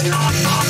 Yeah.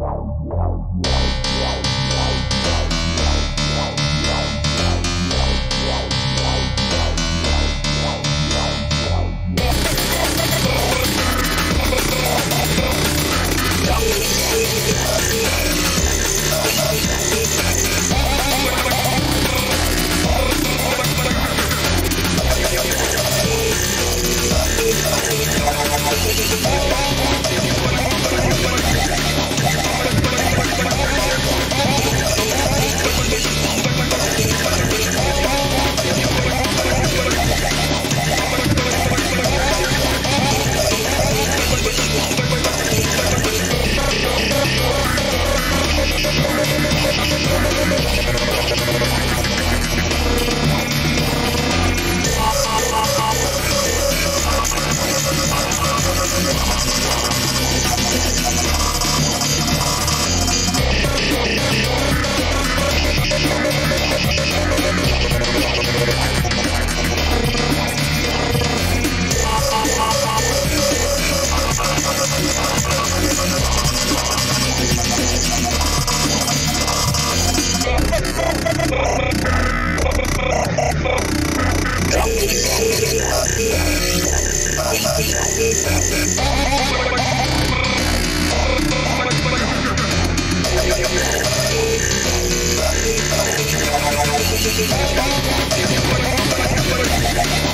wow wow Thank you.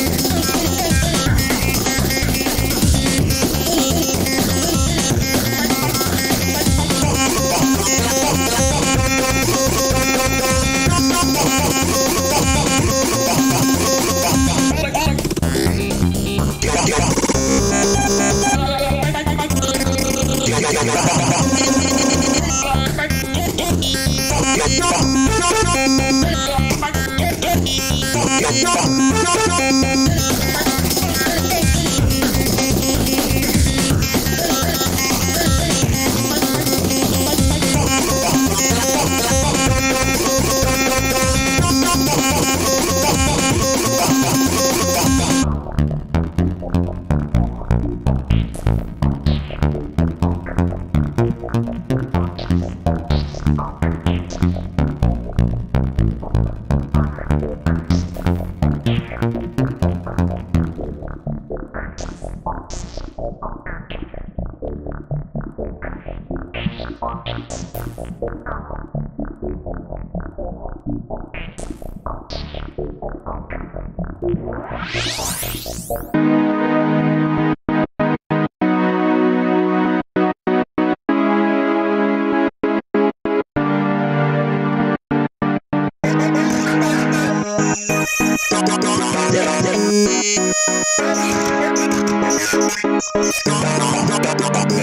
なるほど。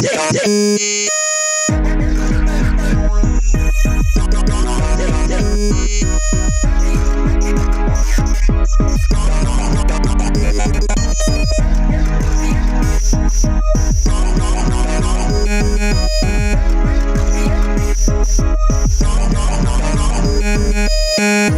Yeah. Uh-huh.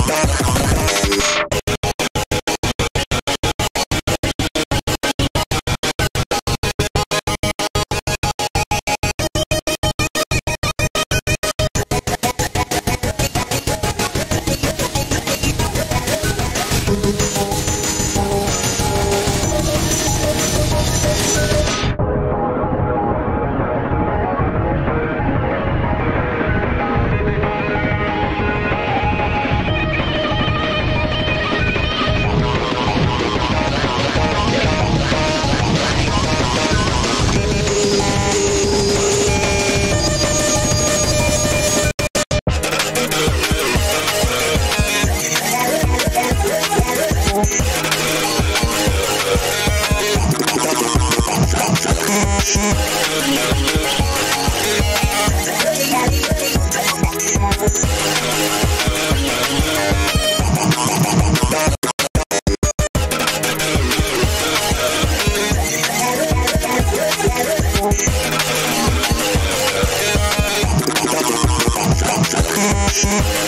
Thank you. Thank